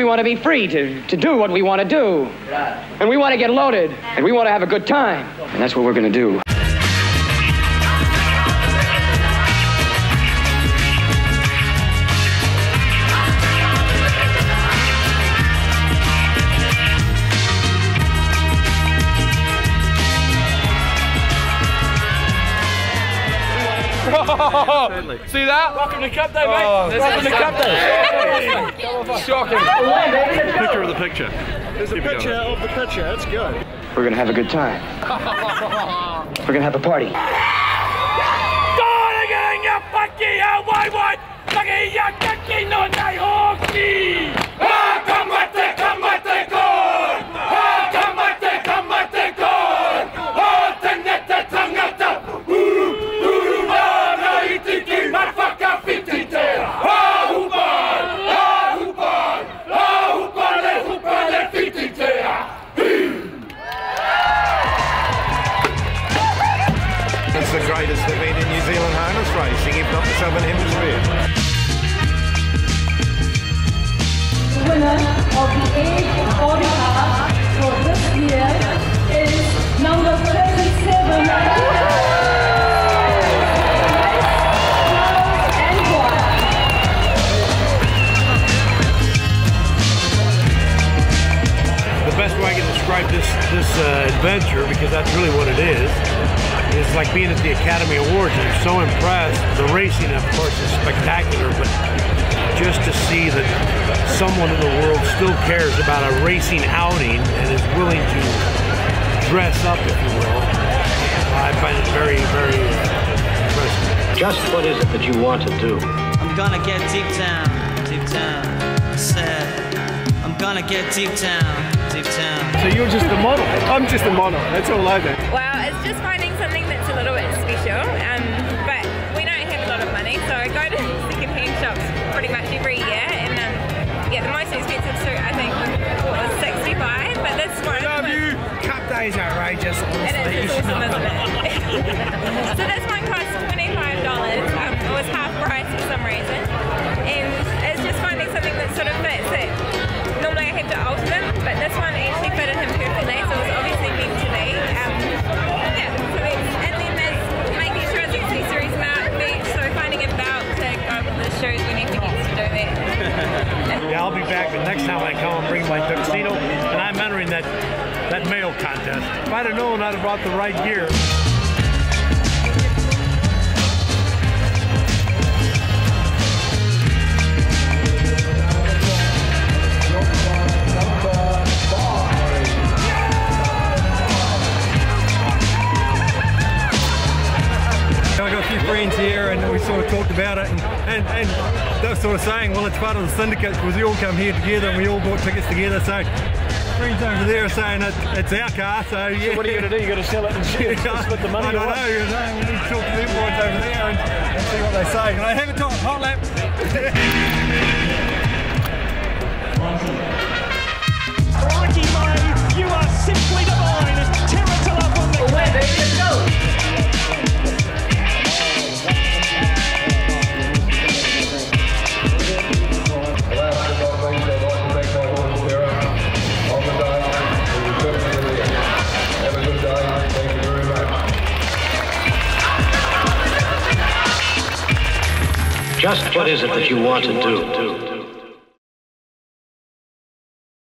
We want to be free to, to do what we want to do. And we want to get loaded. And we want to have a good time. And that's what we're going to do. See that? Welcome to Cup Day, mate. Welcome to Cup Day. Shocking. Picture of the picture. There's a picture of the picture. That's good. We're going to have a good time. We're going to have a party. It's the greatest event in New Zealand harness racing, if not the Southern Hemisphere. The winner of the age podcast for this year is number 37. The best way I can describe this this uh, adventure, because that's really what it is, is like being at the Academy Awards. And I'm so impressed. The racing, of course, is spectacular, but just to see that someone in the world still cares about a racing outing and is willing to dress up, if you will, I find it very, very uh, impressive. Just what is it that you want to do? I'm gonna get deep down, deep down. Said, I'm gonna get deep down, deep down. So you're just a model. I'm just a model. That's all I do. Wow, it's just finding It's isn't so this one cost $25. Um, it was half price for some reason. And it's just finding something that sort of fits it. Normally I have to alter them, but this one actually fitted him perfectly, so it was obviously meant to be. Um, yeah, so and then there's making sure it's accessories mount match, so finding a belt to go with the shoes when he forgets to do that. Yeah, I'll be back, but next time I come, I'll bring my tuxedo, and I'm entering that that male contest. If I'd have known, I'd have brought the right gear. Friends here and we sort of talked about it and, and, and they were sort of saying, well, it's part of the syndicate because we all come here together and we all bought tickets together. So friends over there are saying it, it's our car, so yeah. What are you going to do? You're going to sell it and share split the money I don't know, you know, we need to talk to them boys over there and, and see what they say. Can I have a top hot lap? Just what is it that you want to do?